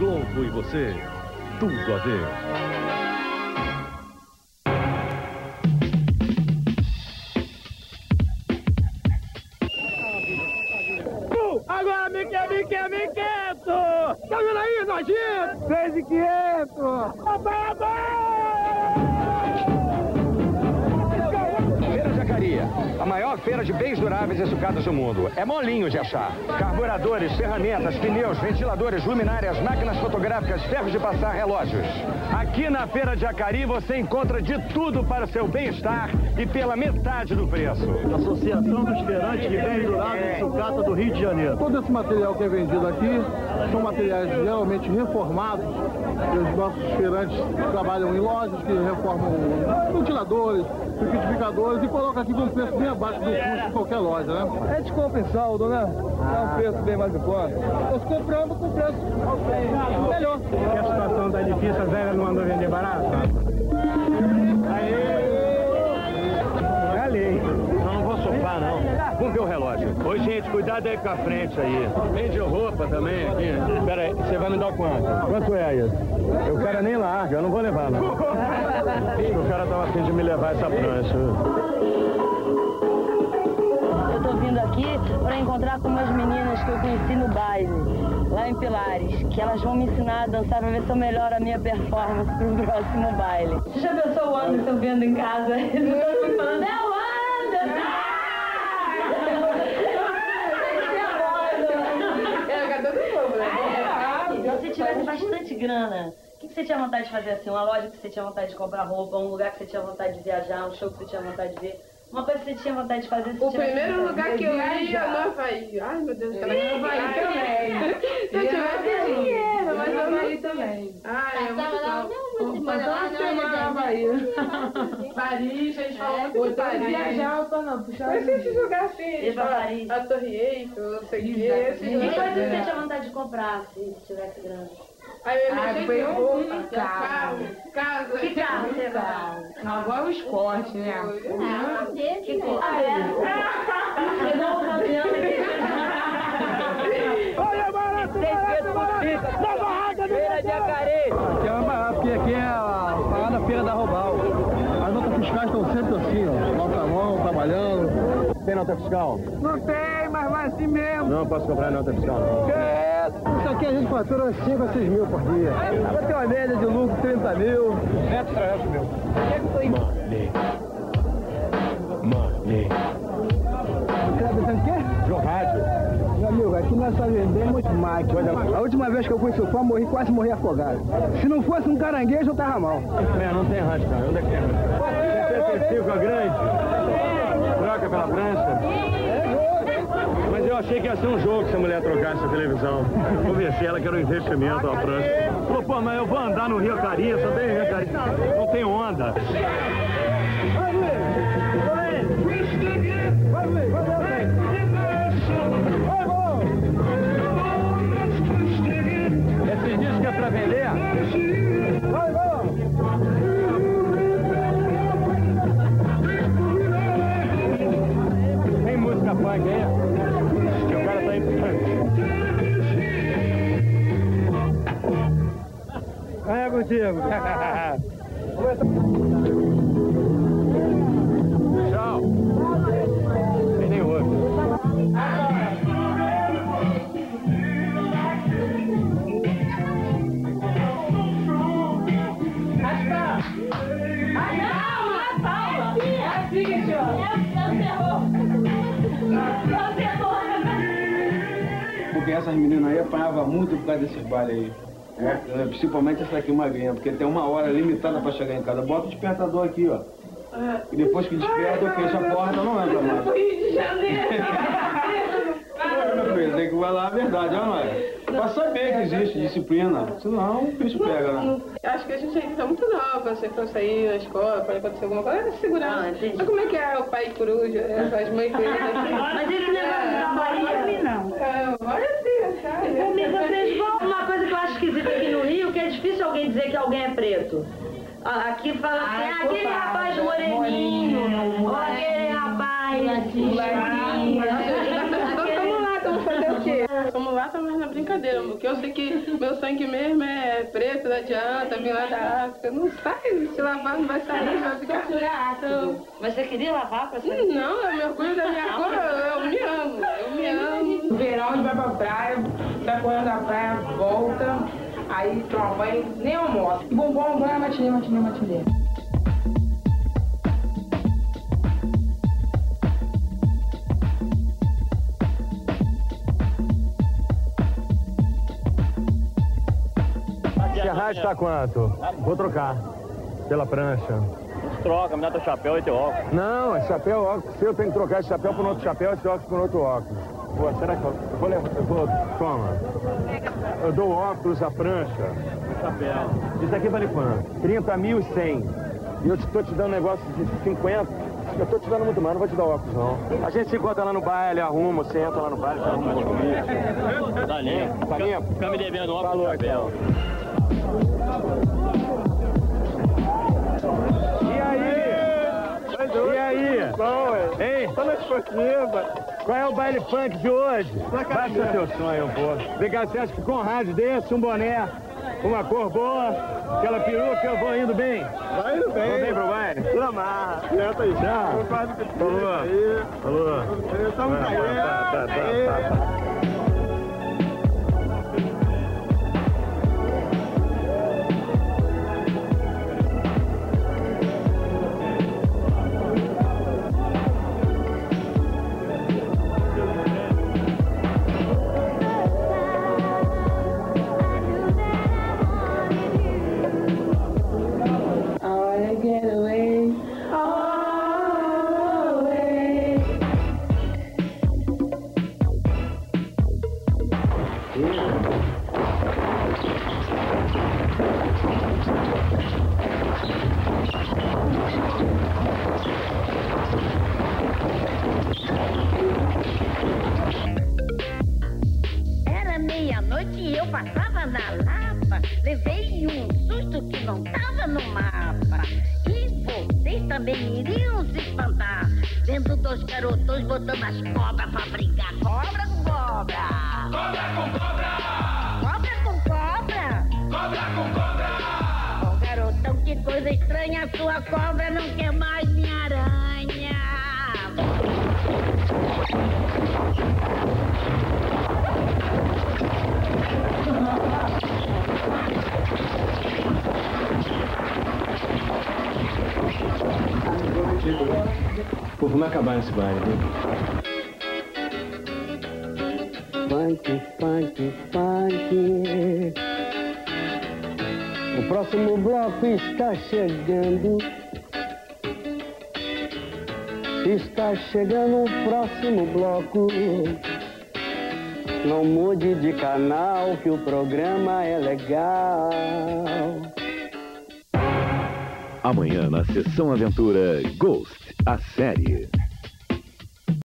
Globo e você, tudo a ver. Agora me quer, me quer, me quieto! Tá vendo aí, nojento? 3,500! Ababa! A maior feira de bens duráveis e sucatas do mundo. É molinho de achar. Carburadores, ferramentas, pneus, ventiladores, luminárias, máquinas fotográficas, ferros de passar, relógios. Aqui na Feira de Acari você encontra de tudo para o seu bem-estar e pela metade do preço. Associação dos Feirantes de Bens Duráveis e Sucata do Rio de Janeiro. Todo esse material que é vendido aqui são materiais geralmente reformados. Os nossos feirantes trabalham em lojas que reformam ventiladores, liquidificadores e colocam aqui com um preço bem abaixo do custo de qualquer loja, né? É de compra em saldo, né? É um preço bem mais em conta. Nós compramos com preço melhor. Que a situação tá difícil, a velha não andou vender barato? Oi, gente, cuidado aí com a frente aí. Vende roupa também aqui. Pera aí, você vai me dar quanto? Quanto é isso? O cara nem larga, eu não vou levar, não. O cara tava afim de me levar essa prancha. Eu tô vindo aqui para encontrar com umas meninas que eu conheci no baile, lá em Pilares, que elas vão me ensinar a dançar para ver se eu melhoro a minha performance pro próximo baile. Você já pensou o Anderson vendo em casa? Ele tá me falando, é o Anderson! Bastante grana, o que, que você tinha vontade de fazer assim? Uma loja que você tinha vontade de comprar roupa, um lugar que você tinha vontade de viajar, um show que você tinha vontade de ver? Uma coisa que você tinha vontade de fazer? O primeiro lugar que eu ia no Havaí. Ai, meu Deus, cara. No Havaí também. Se eu tivesse dinheiro, mas no Havaí também. Ai, é muito bom. Uma semana no Havaí. Paris, a gente falou muito de Paris. viajar pra não, puxar. Mas esses lugares assim, Paris. a Torre Eiffel, não sei o quê. Que coisa que você tinha vontade de comprar se tivesse grana? Aí eu mexi foi em um roupa, carro. casa. Que carro você vai? Agora o esporte, né? Ah, que cor? Ah, é? Pegou o campeão Olha, barato, barato, barato! Na barraca do Feira de Acari. Aqui é mais barato, porque aqui é a parada feira da Robal. As notas fiscais estão sempre assim, ó, mão com a mão, trabalhando. Tem nota fiscal? Não tem, mas vai assim mesmo. Não posso comprar nota fiscal, não. Isso aqui a gente fatura 5 a 6 mil por dia. Vai ter uma média de lucro 30 mil. Extra, extra, meu. Money. Money. Você tá pensando o quê? João Rádio. Meu amigo, aqui nós só vendemos máquina. A última vez que eu fui surfar, morri, quase morri afogado. Se não fosse um caranguejo, eu tava mal. É, não tem rádio, cara. Onde é que tem rádio? Você tem grande? Troca pela prancha? Achei que ia ser um jogo se a mulher trocasse a televisão. Convenci ela que era um investimento, a prancha. Falou, pô, mas eu vou andar no Rio Cari, só tem Rio Cari. Não tem onda. Esse É contigo. Tchau. Tem nem outro. Porque essas meninas aí apanhavam muito por causa desses bailes aí. É, principalmente essa aqui, magrinha, porque tem uma hora limitada pra chegar em casa. Bota o despertador aqui, ó. E depois que desperta, eu fecho a porta, não entra mais. Rio de Janeiro. Meu filho, tem que falar a verdade, ó, não é? Pra saber que existe disciplina, senão o bicho pega, né? Acho que a gente ainda tá muito nova, se for sair na escola, pode acontecer alguma coisa, é segurança. Ah. Mas como é que é o pai coruja, as mães corujas assim? Mas esse negócio da Bahia, não. É, vai assim, sabe? Alguém é preto. Aqui fala assim, Ai, aquele rapaz é moreninho, moreninho, ou aquele rapaz Latino. latino. Então vamos lá, vamos fazer o quê? Sou mulata, mas na brincadeira, porque eu sei que meu sangue mesmo é preto, não adianta, vim lá da África. Não sai, se lavar não vai sair, vai ficar... Então, mas você queria lavar pra sair? Não, eu me orgulho da minha cor, eu me amo, eu me amo. No verão a gente vai pra praia, vai correndo da praia, volta, aí toma banho, nem almoço. E bombom, banho, matinê, matinê, matinê. Serragem tá quanto? Vou trocar. Pela prancha. Troca, me dá teu chapéu e teu óculos. Não, esse chapéu, óculos. Se eu tenho que trocar esse chapéu por um outro chapéu, esse óculos por outro óculos. Pô, será que eu eu vou levar? Eu vou, toma. Eu dou o óculos, a prancha. Chapéu. Isso aqui vale quanto? 30 mil e 100. E eu estou te dando um negócio de 50. Eu tô te dando muito mais, não vou te dar óculos, não. A gente se encontra lá no baile, arruma, você entra lá no baile, você arruma comigo. Tá limpo. Tá limpo? Fica me devendo óculos Falou, e chapéu. E aí? E aí? Bom, é. Hein? Tô na esportiva. Qual é o baile funk de hoje? Baixa teu sonho. Vem cá, você acha que com um rádio desse, um boné, uma cor boa, aquela peruca, eu vou indo bem? Vai indo bem. Vou bem pro baile? Tudo amarra. Direto aí. Já? Falou. Falou. Tá, aí. tá, tá, tá, tá, iriam se espantar. Vendo dois garotões botando as cobras pra brigar. Cobra com cobra. Cobra com cobra. Cobra com cobra. Cobra com cobra. Ô garotão, que coisa estranha. Sua cobra não quer mais minha aranha. Vamos acabar nesse baile? Funk, funk, funk. O próximo bloco está chegando. Está chegando o próximo bloco. Não mude de canal que o programa é legal. Amanhã na Sessão Aventura Ghost, a série.